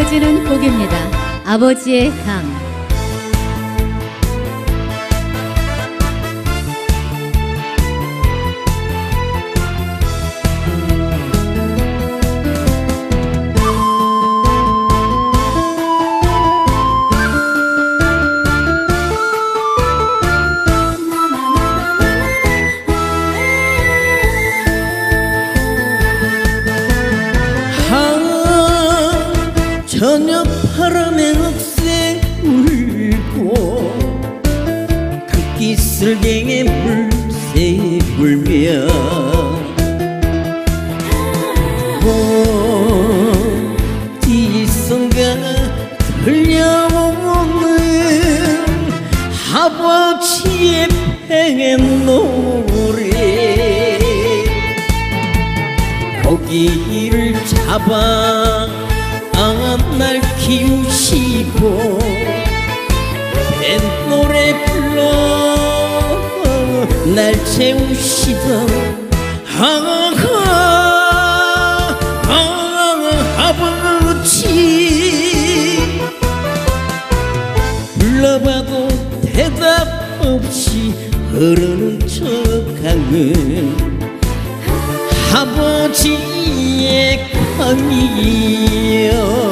이어지는 곡입니다. 아버지의 강. 저녁 바람에 흑색 울고 강기슬갱에 물새 불며 어디선가 들려오는 아버지의 팽의 노래 고기를 잡아 날 키우시고 뱃노래 불러 날 채우시던 아, 아, 아버지. 불러봐도 대답 없이 흐르는 저 강은 아버지의 강이여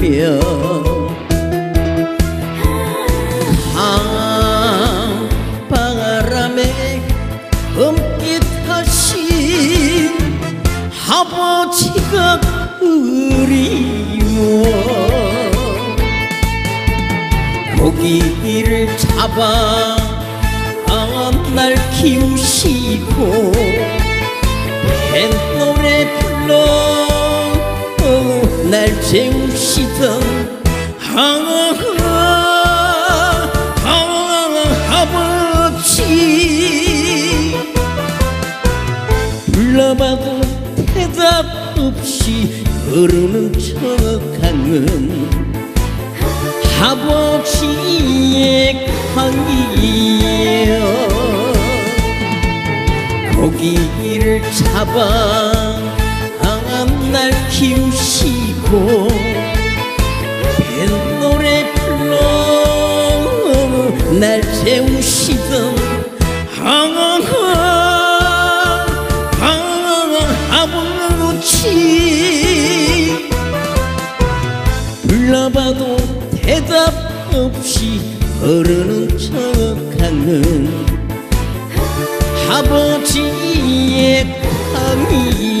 슬피 울며 바람에 타신 아버지가 그리워 고기를 잡아 날 키우 날 아, 아, 아, 아버지 불러봐도 대답 없이 흐르는 저 강은 아버지의 강이에요 고기를 잡아 날 키우시 고 뱃노래 불러 날 재우시던 항항 아버지. 불러봐도 대답 없이 흐르는 저 강은 아버지의 강이